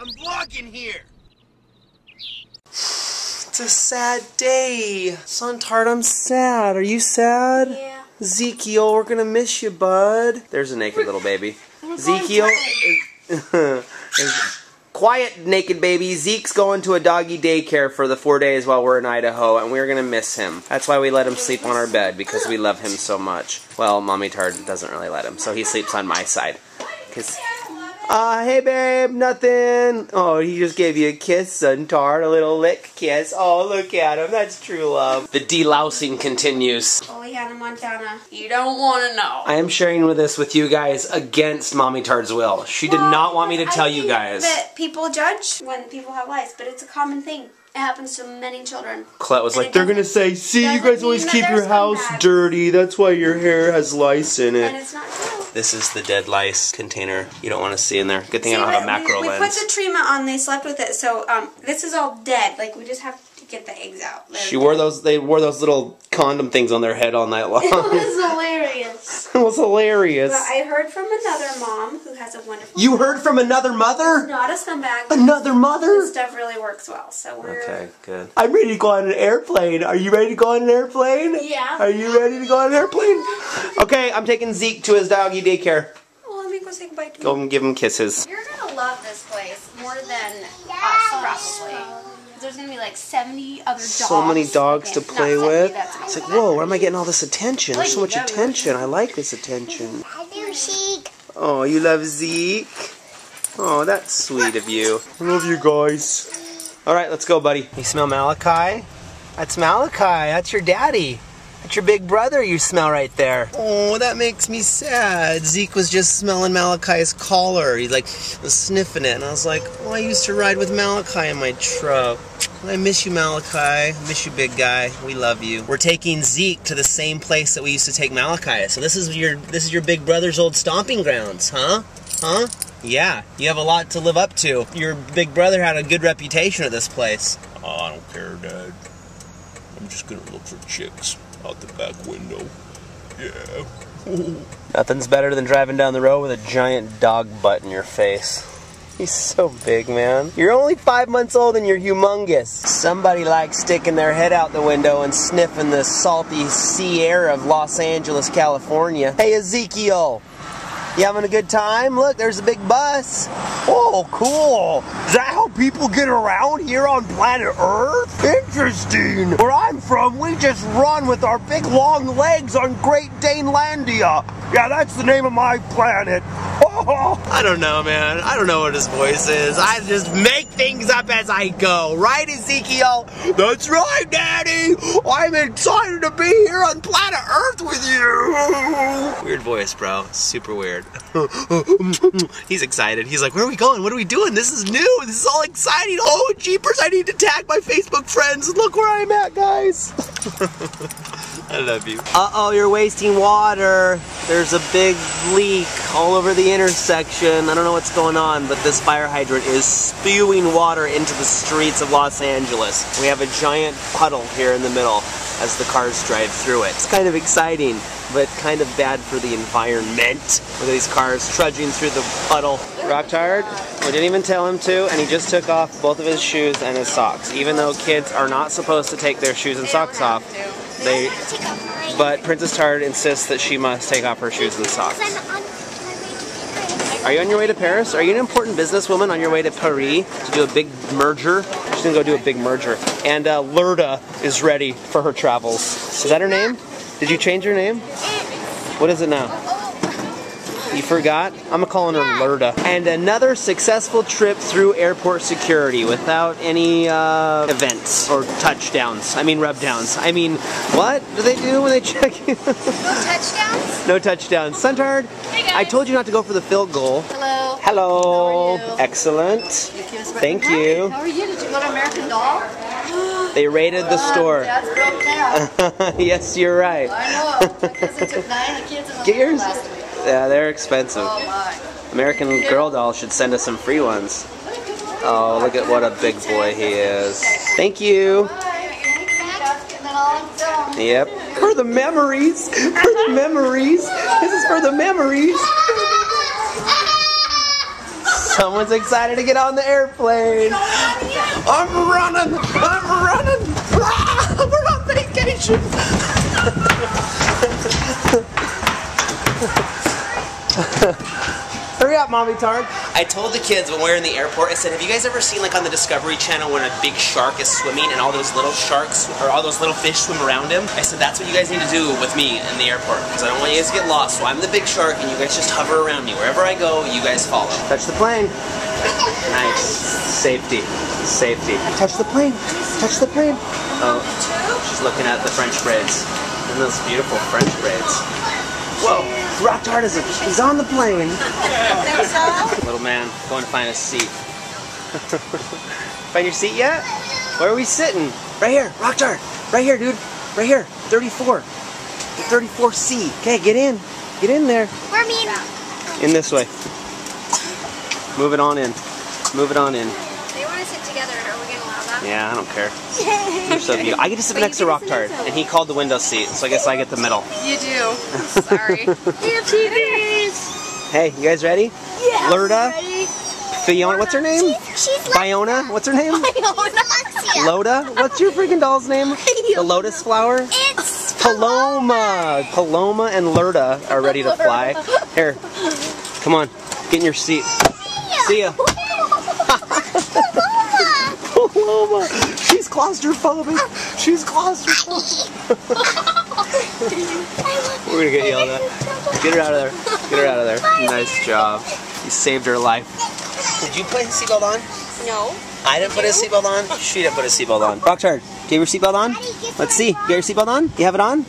I'm vlogging here. It's a sad day. Sontard, I'm sad. Are you sad? Yeah. Ezekiel, we're gonna miss you, bud. There's a naked little baby. Ezekiel is, is quiet naked baby. Zeke's going to a doggy daycare for the four days while we're in Idaho, and we're gonna miss him. That's why we let him sleep on our bed because we love him so much. Well, mommy Tard doesn't really let him, so he sleeps on my side. Cause uh, hey babe, nothing. Oh, he just gave you a kiss, Sontard, a little lick kiss. Oh, look at him, that's true love. The delousing continues. Oh, Hannah Montana. You don't want to know. I am sharing with this with you guys against Mommy Tard's will. She did not want me to I tell you guys. That people judge when people have lice, but it's a common thing. It happens to many children. Colette was And like, they're gonna say, see, you guys always keep your house scumbags." dirty. That's why your hair has lice in And it. it's not true. This is the dead lice container you don't want to see in there. Good thing I don't have a macro we, we put lens. the treatment on. They slept with it, so um, this is all dead. Like we just have to get the eggs out. They're She wore those. They wore those little condom things on their head all night long. It was hilarious. It was hilarious. But I heard from another mom who has a wonderful. You heard from another mother? Not a scumbag. Another mother? This mother? stuff really works well. So we're. Okay, good. I'm ready to go on an airplane. Are you ready to go on an airplane? Yeah. Are you ready to go on an airplane? Okay, I'm taking Zeke to his doggy daycare. Oh, let me go say goodbye to Go and give him kisses. You're gonna love this place more than us, probably. 'Cause There's gonna be like 70 other dogs. So many dogs to Okay, not play with. that's It's like, whoa, where am I getting all this attention? There's so much attention. I like this attention. I do chic. Oh, you love Zeke? Oh, that's sweet of you. I love you guys. All right, let's go, buddy. You smell Malachi? That's Malachi. That's your daddy. That's your big brother you smell right there. Oh, that makes me sad. Zeke was just smelling Malachi's collar. He like was sniffing it, and I was like, "Oh, I used to ride with Malachi in my truck." I miss you, Malachi. I miss you, big guy. We love you. We're taking Zeke to the same place that we used to take Malachi. So this is your this is your big brother's old stomping grounds, huh? Huh? Yeah. You have a lot to live up to. Your big brother had a good reputation at this place. Oh, I don't care, Dad. I'm just gonna look for chicks out the back window. Yeah. Nothing's better than driving down the road with a giant dog butt in your face. He's so big, man. You're only five months old and you're humongous. Somebody likes sticking their head out the window and sniffing the salty sea air of Los Angeles, California. Hey, Ezekiel. You having a good time? Look, there's a big bus. Oh, cool. Is that how people get around here on planet Earth? Interesting. Where I'm from, we just run with our big long legs on Great Danelandia. Yeah, that's the name of my planet. I don't know, man. I don't know what his voice is. I just make things up as I go. Right, Ezekiel? That's right, Daddy. I'm excited to be here on planet Earth with you. Weird voice, bro. Super weird. He's excited. He's like, where are we going? What are we doing? This is new. This is all exciting. Oh, jeepers, I need to tag my Facebook friends. Look where I'm at, guys. I love you. Uh-oh, you're wasting water. There's a big leak all over the intersection. I don't know what's going on, but this fire hydrant is spewing water into the streets of Los Angeles. We have a giant puddle here in the middle as the cars drive through it. It's kind of exciting, but kind of bad for the environment. Look at these cars trudging through the puddle. Rock Tard? We didn't even tell him to, and he just took off both of his shoes and his socks. Even though kids are not supposed to take their shoes and socks off, they. But Princess Tard insists that she must take off her shoes and socks. I'm on my way to Paris. Are you on your way to Paris? Are you an important businesswoman on your way to Paris to do a big merger? She's gonna go do a big merger. And uh, Lurda is ready for her travels. Is that her name? Did you change her name? What is it now? You forgot? I'm calling her Lurda. And another successful trip through airport security without any uh, events or touchdowns. I mean rubdowns. I mean, what do they do when they check you? No touchdowns? no touchdowns. Sontard, I told you not to go for the field goal. Hello. Hello. How are you? Excellent. Thank you. How are you? Did you go to American Doll? They raided the store. Broke down. yes, you're right. I know. My cousin took nine kids in the Get litter yours. Yeah, they're expensive. American Girl doll should send us some free ones. Oh, look at what a big boy he is. Thank you. Yep. For the memories. For the memories. This is for the memories. Someone's excited to get on the airplane. I'm running. I'm running. Ah, we're on vacation. Hurry up, mommy tard. I told the kids when we were in the airport, I said, have you guys ever seen like on the Discovery Channel when a big shark is swimming and all those little sharks or all those little fish swim around him? I said, that's what you guys need to do with me in the airport because I don't want you guys to get lost. So I'm the big shark and you guys just hover around me. Wherever I go, you guys follow. Touch the plane. Nice. Safety. Safety. Touch the plane. Touch the plane. Oh, she's looking at the French braids. And those beautiful French braids. Whoa, Rock Tard is a, he's on the plane. Little man going to find a seat. find your seat yet? Where are we sitting? Right here, Rock Tard. Right here, dude. Right here, 34. 34C. Okay, get in. Get in there. We're mean. In this way. Move it on in. Move it on in. They want to sit together. Are we going to allow that? Yeah, I don't care. You're so beautiful. I get to sit next to Rock Tard, and he called the window seat, so I guess I get the middle. You do. Sorry. Hey, you guys ready? Yeah. Lurda? Fiona, what's her name? She's like Fiona? What's her name? Alexia. Loda? What's your freaking doll's name? The lotus flower? It's Paloma! Paloma and Lurda are ready to fly. Here, come on, get in your seat. See ya. Paloma! She's claustrophobic. She's claustrophobic. We're gonna get yelled at. Get her out of there. Get her out of there. Nice job. You saved her life. Did you put his seatbelt on? no. I didn't put his seatbelt on. She didn't put his seatbelt on. Rock Tard, do you have your seatbelt on? Let's see. You got your seatbelt on? You have it on?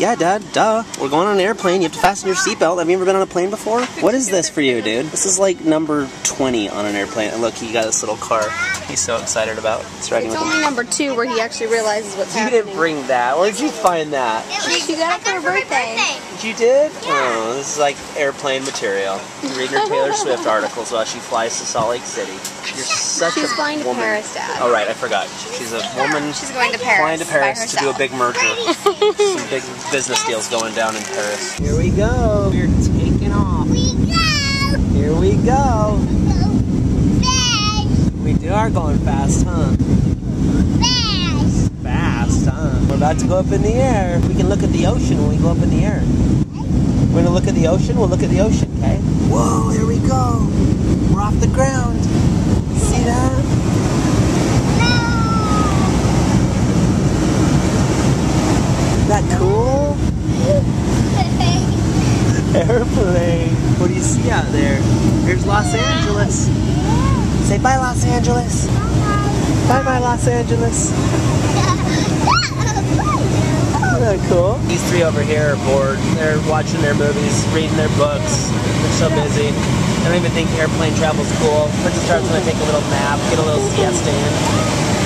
Yeah, Dad. Duh. We're going on an airplane. You have to fasten your seatbelt. Have you ever been on a plane before? What is this for you, dude? This is like number 20 on an airplane. And look, he got this little car. He's so excited about. It's riding It's with him. only number two where he actually realizes what's You happening. didn't bring that. Where did you find that? She got it for her birthday. You did? Oh, this is like airplane material. You're reading her Taylor Swift articles while she flies to Salt Lake City. You're such She's a flying to woman. Paris, Dad. Oh right, I forgot. She's a woman She's going to Paris. flying to Paris to do a big merger. Some big business deals going down in Paris. Here we go. We're taking off. We go. Here we go. Fast. We do are going fast, huh? Fast. Fast, huh? We're about to go up in the air. We can look at the ocean when we go up in the air. We're gonna look at the ocean. We'll look at the ocean, okay? Whoa! Here we go. We're off the ground. See that? Isn't that cool? Airplane. What do you see out there? Here's Los Angeles. Say bye, Los Angeles. Bye, bye, Los Angeles. Isn't that cool? These three over here are bored. They're watching their movies, reading their books. They're so busy. I don't even think airplane travel's cool. Princess Tard's gonna take a little nap, get a little siesta in.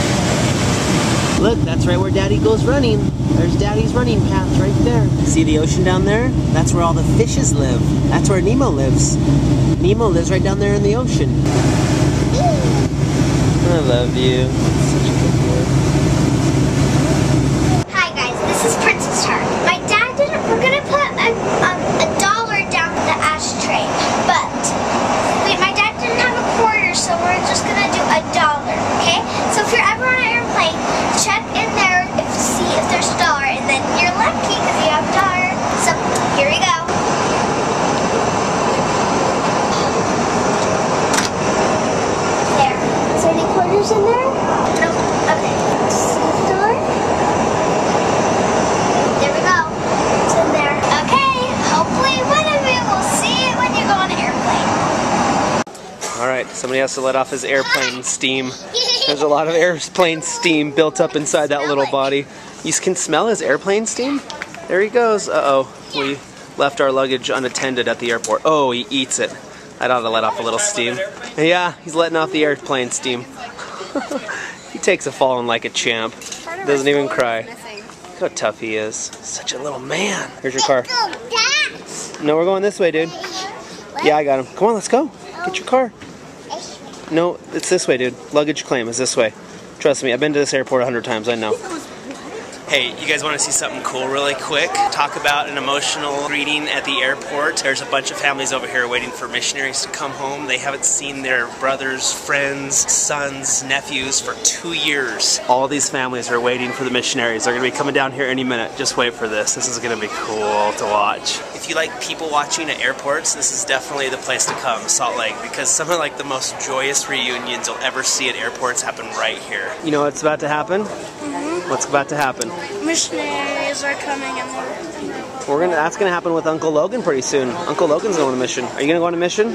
Look, that's right where Daddy goes running. There's Daddy's running path right there. See the ocean down there? That's where all the fishes live. That's where Nemo lives. Nemo lives right down there in the ocean. I love you. Such a good boy. Hi guys, this is Princess Tard. My dad didn't. We're gonna put a, a, a dollar down the ashtray, but wait, my dad didn't have a quarter, so we're just gonna do a dollar. Okay? So if you're ever on an airplane, check in there if see if there's a dollar, and then you're lucky because you have a dollar. So here we go. There. Is there any quarters in there? No. Okay. Dollar. There we go. It's in there. Okay. Hopefully one of you will see it when you go on an airplane. All right, somebody has to let off his airplane steam. There's a lot of airplane steam built up inside that little body. You can smell his airplane steam? There he goes. Uh-oh. We left our luggage unattended at the airport. Oh, he eats it. I'd ought to let off a little steam. Yeah, he's letting off the airplane steam. he takes a falling like a champ. Doesn't even cry. Look how tough he is. Such a little man. Here's your car. No, we're going this way, dude. Yeah, I got him. Come on, let's go. Get your car. No, it's this way, dude. Luggage claim is this way. Trust me, I've been to this airport a hundred times. I know. Hey, you guys want to see something cool really quick? Talk about an emotional greeting at the airport. There's a bunch of families over here waiting for missionaries to come home. They haven't seen their brothers, friends, sons, nephews for two years. All these families are waiting for the missionaries. They're going to be coming down here any minute. Just wait for this. This is going to be cool to watch. If you like people watching at airports, this is definitely the place to come, Salt Lake, because some of like the most joyous reunions you'll ever see at airports happen right here. You know what's about to happen? Mm-hmm. What's about to happen? Missionaries are coming and We're gonna. That's gonna happen with Uncle Logan pretty soon. Uncle Logan's going on a mission. Are you gonna go on a mission?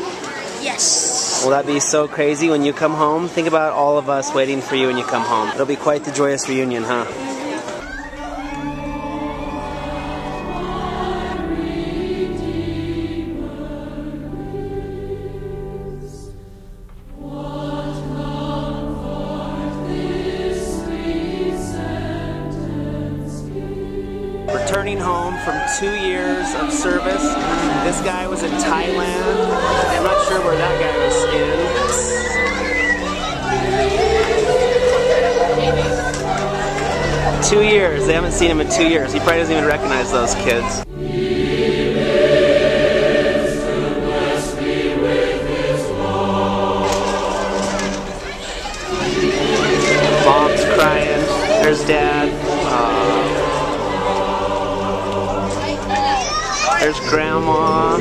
yes. Will that be so crazy when you come home? Think about all of us waiting for you when you come home. It'll be quite the joyous reunion, huh? Mm-hmm. Two years of service. This guy was in Thailand. I'm not sure where that guy was in. Two years. They haven't seen him in two years. He probably doesn't even recognize those kids. Grandma.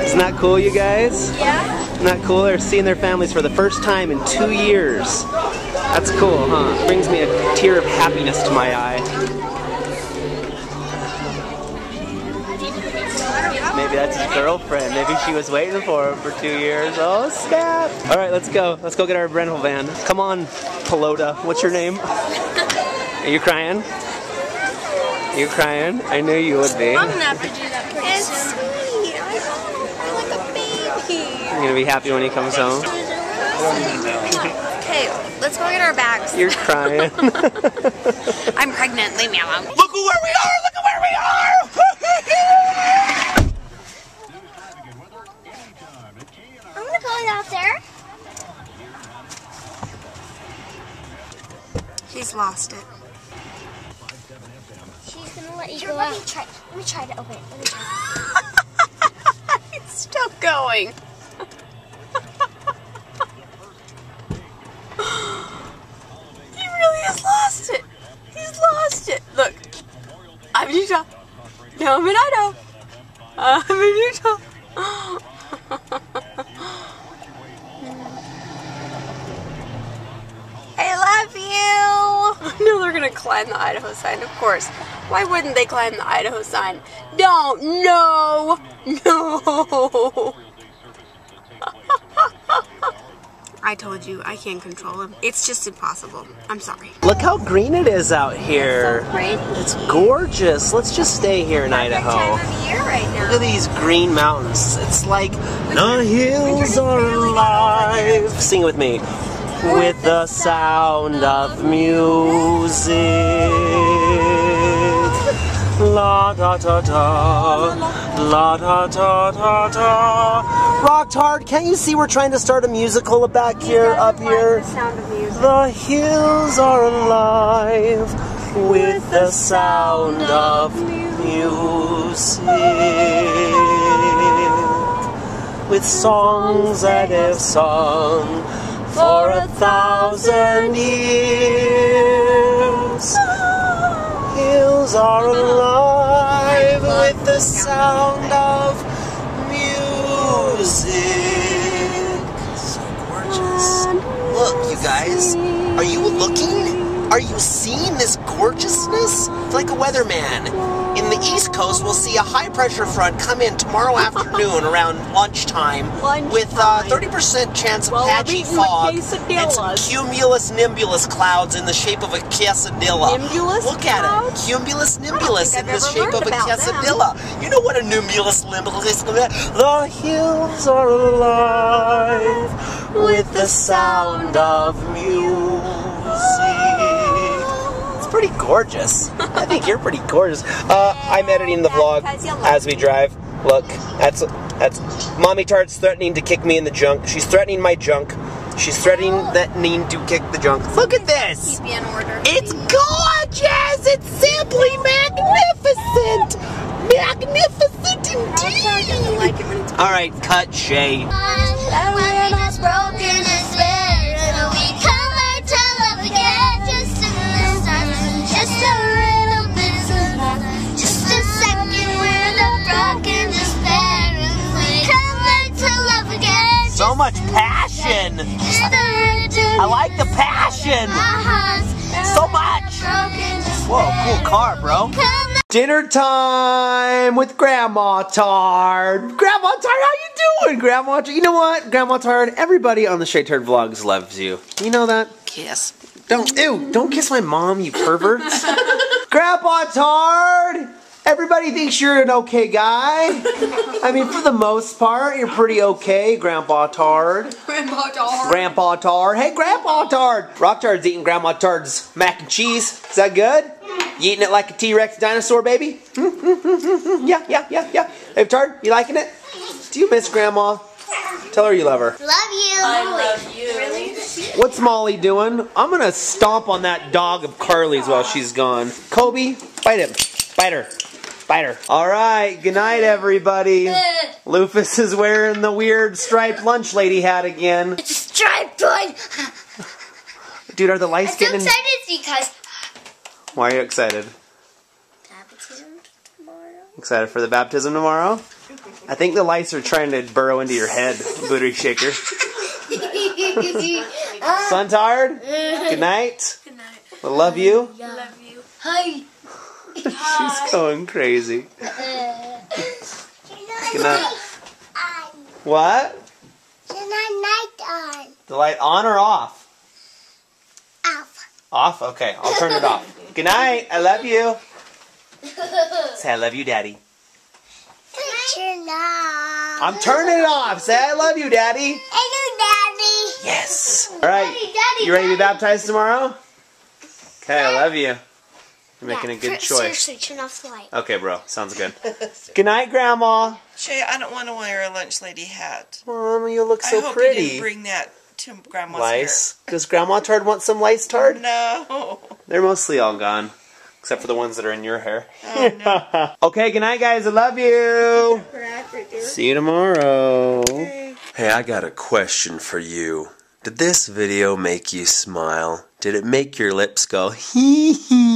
Isn't that cool, you guys? Yeah. Isn't that cool? They're seeing their families for the first time in two years. That's cool, huh? Brings me a tear of happiness to my eye. Maybe that's his girlfriend. Maybe she was waiting for him for two years. Oh, snap. All right, let's go. Let's go get our rental van. Come on, Pelota. What's your name? Are you crying? You crying? I knew you would be. I'm gonna have to do that pretty it's sweet. I'm like a baby. You're gonna be happy when he comes home. Okay, let's go get our bags. You're crying. I'm pregnant. Leave me alone. Look at where we are! Look at where we are! I'm gonna go out there. He's lost it. You let Me try, let me try to open it. Let me try. It's still going. he really has lost it. He's lost it. Look. I'm in Utah. No, I'm in Idaho. Uh, I'm in Utah. I love you. No, they're gonna climb the Idaho sign, of course. Why wouldn't they climb the Idaho sign? Don't, no, no. I told you, I can't control him. It's just impossible. I'm sorry. Look how green it is out here. Great. It's gorgeous. Let's just stay here in Idaho. Time of year right Look at these green mountains. It's like the hills are alive. Sing it with me. With the sound of music. Da da da. La da da da da. Rocked hard. Can't you see we're trying to start a musical back here, up here? sound of music. The hills are alive with the sound of music. With songs that have sung for a thousand years. Are alive with the sound of music. So gorgeous. Look, you guys. Are you looking? Are you seeing this gorgeousness? It's like a weatherman. In the East Coast, we'll see a high pressure front come in tomorrow afternoon around lunchtime, with uh, a 30% chance of patchy fog and some cumulus nimbulus clouds in the shape of a quesadilla. Nimbulus Look at clouds? it. Cumulus nimbulus in the shape of a about them. You know what a nimbulus nimbulus is? The hills are alive with the sound of music. It's pretty gorgeous. I think you're pretty gorgeous. Uh, I'm editing the vlog because you look as we drive. Look, that's that's mommy tard's threatening to kick me in the junk. She's threatening my junk. She's threatening that need to kick the junk. Look at this. Keep you in order. It's gorgeous. It's simply magnificent. Magnificent Rockstar doesn't indeed. like it when it's All right, cut Shay. I like the passion. So much. Whoa, cool car, bro. Dinner time with Grandma Tard. Grandma Tard, how you doing, Grandma? Tard? You know what, Grandma Tard? Everybody on the Shay Tard vlogs loves you. You know that? kiss. Don't, ew, don't kiss my mom, you perverts. Grandpa Tard! Everybody thinks you're an okay guy. I mean, for the most part, you're pretty okay, Grandpa Tard. Grandpa Tard. Grandpa Tard. Hey, Grandpa Tard. Rock Tard's eating Grandma Tard's mac and cheese. Is that good? You eating it like a T-Rex dinosaur, baby? yeah, yeah, yeah, yeah. Hey, Tard, you liking it? Do you miss Grandma? Tell her you love her. Love you. I love you. Really? What's Molly doing? I'm gonna stomp on that dog of Carly's while she's gone. Kobe, bite him. Bite her. Bite her. All right. Good night, everybody. Lufus is wearing the weird striped lunch lady hat again. It's a striped one. Dude, are the lights I'm so getting? excited because Why are you excited? baptism tomorrow. Excited for the baptism tomorrow? I think the lights are trying to burrow into your head, booty shaker. Sun tired? Uh, good night. Good night. I love you. Love you. Hi. She's going crazy. Good night. What? night on. The light on or off? Off. Off? Okay, I'll turn it off. Good night. I love you. Say I love you, Daddy. Turn off. I'm turning it off. Say I love you, Daddy. Hello, Daddy. Yes. All right. Daddy, Daddy, You ready to be baptized tomorrow? Okay, I love you. You're making a good tur- choice. Seriously, turn off the light. Okay, bro. Sounds good. Good night, Grandma. Shay, I don't want to wear a lunch lady hat. Mom, you look so I so hope you pretty. didn't bring that to Grandma's Lice. Does Grandma Tard want some lice tard? No. They're mostly all gone. Except for the ones that are in your hair. Oh, no. okay, good night, guys. I love you. See you tomorrow. Hey, I got a question for you. Did this video make you smile? Did it make your lips go hee hee hee?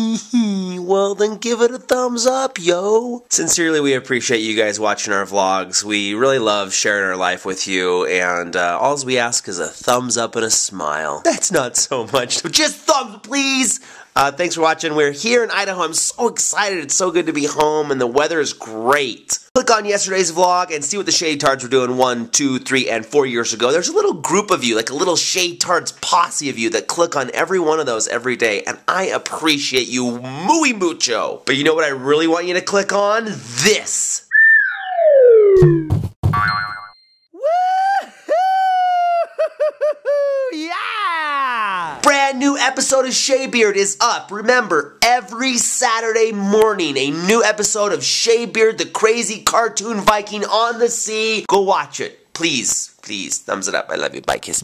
Well, then give it a thumbs up, yo. Sincerely, we appreciate you guys watching our vlogs. We really love sharing our life with you, and uh, all we ask is a thumbs up and a smile. That's not so much. Just thumbs, please. Uh, thanks for watching. We're here in Idaho. I'm so excited. It's so good to be home, and the weather is great. Click on yesterday's vlog and see what the Shay Tards were doing one, two, three, and four years ago. There's a little group of you, like a little Shay Tards posse of you that click on every one of those every day, and I appreciate you muy mucho. But you know what I really want you to click on? This. Yeah! Brand new episode of Shay Beard is up. Remember, every Saturday morning, a new episode of Shay Beard, the crazy cartoon Viking on the sea. Go watch it. Please, please, thumbs it up. I love you. Bye, kiss.